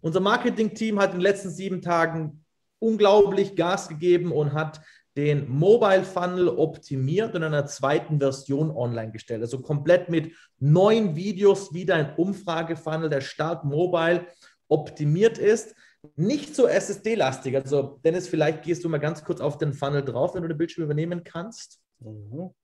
Unser Marketing-Team hat in den letzten sieben Tagen unglaublich Gas gegeben und hat den Mobile Funnel optimiert und in einer zweiten Version online gestellt. Also komplett mit neuen Videos wieder ein Umfragefunnel, der stark mobile optimiert ist. Nicht so SSD-lastig. Also, Dennis, vielleicht gehst du mal ganz kurz auf den Funnel drauf, wenn du den Bildschirm übernehmen kannst. Mhm.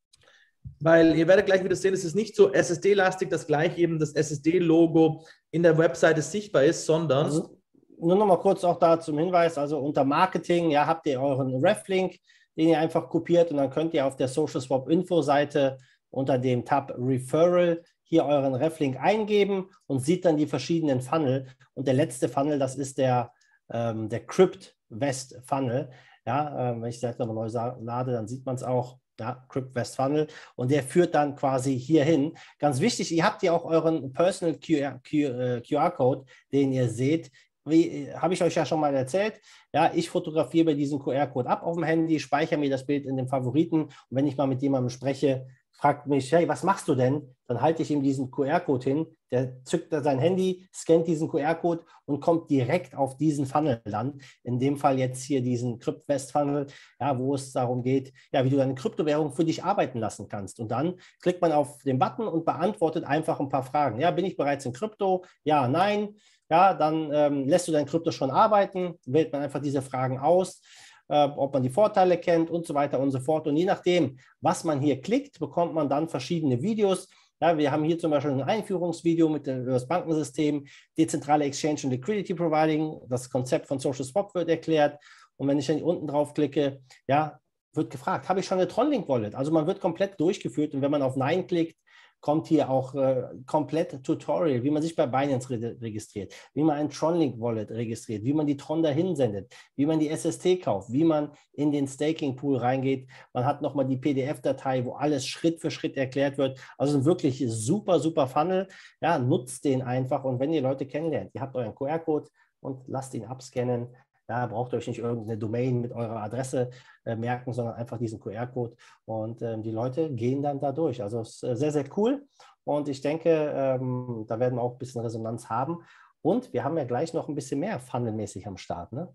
Weil ihr werdet gleich wieder sehen, es ist nicht so SSD-lastig, dass gleich eben das SSD-Logo in der Webseite sichtbar ist, sondern. Also, nur noch mal kurz auch da zum Hinweis: Also unter Marketing, ja, habt ihr euren Ref-Link, den ihr einfach kopiert und dann könnt ihr auf der Social Swap Info-Seite unter dem Tab Referral hier euren Reflink eingeben und sieht dann die verschiedenen Funnel. Und der letzte Funnel, das ist der, ähm, der Crypt West Funnel. Ja, äh, wenn ich das nochmal neu lade, dann sieht man es auch. Ja, Crypt West Funnel. Und der führt dann quasi hierhin. Ganz wichtig, ihr habt ja auch euren Personal QR-Code, äh, den ihr seht wie habe ich euch ja schon mal erzählt, ja, ich fotografiere bei diesem QR-Code ab auf dem Handy, speichere mir das Bild in den Favoriten und wenn ich mal mit jemandem spreche, fragt mich, hey, was machst du denn? Dann halte ich ihm diesen QR-Code hin, der zückt sein Handy, scannt diesen QR-Code und kommt direkt auf diesen Funnel dann. In dem Fall jetzt hier diesen CryptWest-Funnel, ja, wo es darum geht, ja, wie du deine Kryptowährung für dich arbeiten lassen kannst. Und dann klickt man auf den Button und beantwortet einfach ein paar Fragen. Ja, bin ich bereits in Krypto? Ja, nein ja, dann ähm, lässt du dein Krypto schon arbeiten, wählt man einfach diese Fragen aus, ob man die Vorteile kennt und so weiter und so fort. Und je nachdem, was man hier klickt, bekommt man dann verschiedene Videos. Ja, wir haben hier zum Beispiel ein Einführungsvideo mit dem, über das Bankensystem, dezentrale Exchange und Liquidity Providing, das Konzept von Social Swap wird erklärt. Und wenn ich dann unten drauf klicke, ja, wird gefragt, habe ich schon eine Tronlink Wallet? Also man wird komplett durchgeführt und wenn man auf Nein klickt, kommt hier auch äh, komplett Tutorial, wie man sich bei Binance re registriert, wie man ein Tronlink Wallet registriert, wie man die Tron dahin sendet, wie man die SST kauft, wie man in den Staking Pool reingeht. Man hat nochmal die PDF-Datei, wo alles Schritt für Schritt erklärt wird. Also ein wirklich super, super Funnel. Ja, nutzt den einfach und wenn ihr Leute kennenlernt, ihr habt euren QR-Code und lasst ihn abscannen, ja, braucht euch nicht irgendeine Domain mit eurer Adresse äh, merken, sondern einfach diesen QR-Code. Und ähm, die Leute gehen dann da durch. Also es ist äh, sehr, sehr cool. Und ich denke, ähm, da werden wir auch ein bisschen Resonanz haben. Und wir haben ja gleich noch ein bisschen mehr funnelmäßig am Start. Ne?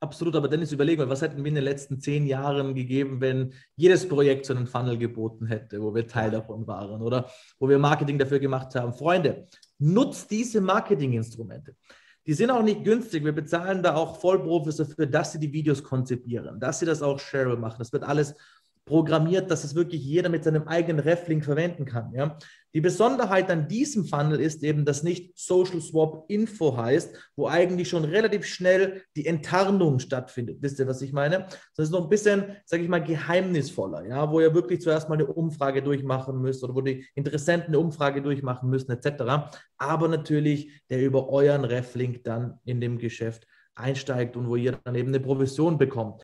Absolut, aber Dennis, überlegen wir, was hätten wir in den letzten zehn Jahren gegeben, wenn jedes Projekt so einen Funnel geboten hätte, wo wir Teil davon waren oder wo wir Marketing dafür gemacht haben? Freunde, nutzt diese Marketinginstrumente. Die sind auch nicht günstig. Wir bezahlen da auch Vollprofis dafür, dass sie die Videos konzipieren, dass sie das auch shareable machen. Das wird alles programmiert, dass es wirklich jeder mit seinem eigenen Reflink verwenden kann. Ja? Die Besonderheit an diesem Funnel ist eben, dass nicht Social Swap Info heißt, wo eigentlich schon relativ schnell die Enttarnung stattfindet. Wisst ihr, was ich meine? Das ist noch ein bisschen, sage ich mal, geheimnisvoller, ja, wo ihr wirklich zuerst mal eine Umfrage durchmachen müsst oder wo die Interessenten eine Umfrage durchmachen müssen, etc. Aber natürlich, der über euren Reflink dann in dem Geschäft einsteigt und wo ihr dann eben eine Provision bekommt.